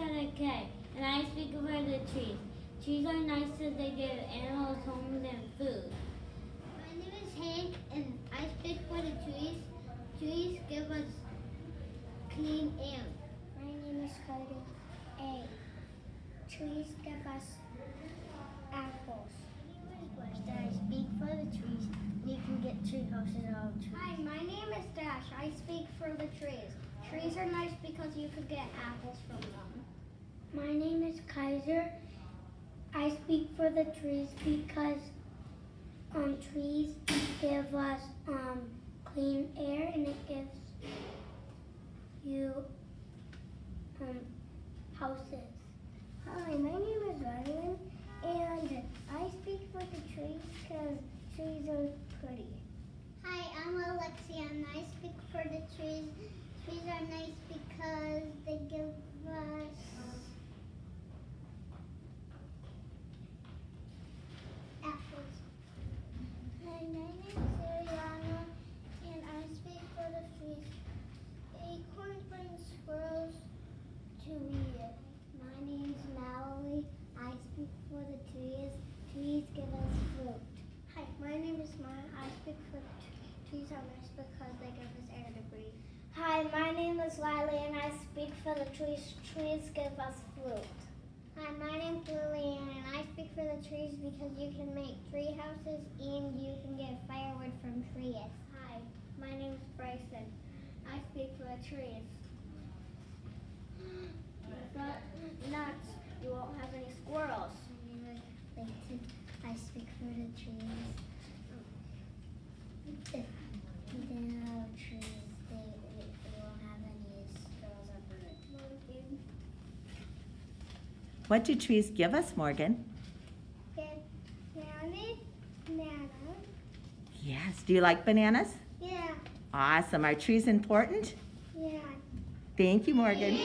had a and I speak for the trees. Trees are nice because they give animals homes and food. My name is Hank, and I speak for the trees. Trees give us clean air. My name is Cody A. Trees give us apples. I speak for the trees. We can get tree houses out of trees. Hi, my name is Dash. I speak for the trees. Trees are nice because you could get apples from them. My name is Kaiser. I speak for the trees because um, trees give us um, clean air and it gives you um, houses. Hi, my name is Ryan and I speak for the trees because trees are pretty. Hi, I'm Alexia and I speak for the trees. Trees are nice because they give us apples. My name is Ariana, and I speak for the trees. Acorn brings squirrels to eat. My name's Mallory. I speak for the trees. Trees give us fruit. Hi, my name is Maya. I speak for the trees. Trees are nice because they give us air to breathe. Hi, my name is Riley, and I speak for the trees. Trees give us fruit. Hi, my name's Lillian and I speak for the trees because you can make tree houses and you can get firewood from trees. Hi, my name is Bryson. I speak for the trees. Without nuts, you won't have any squirrels. My name is Layton. I speak for the trees. If we didn't have trees, they, we, we won't have any squirrels or birds. What do trees give us, Morgan? Banana, banana. Yes. Do you like bananas? Yeah, Awesome. Are trees important? yeah. Thank you, Morgan.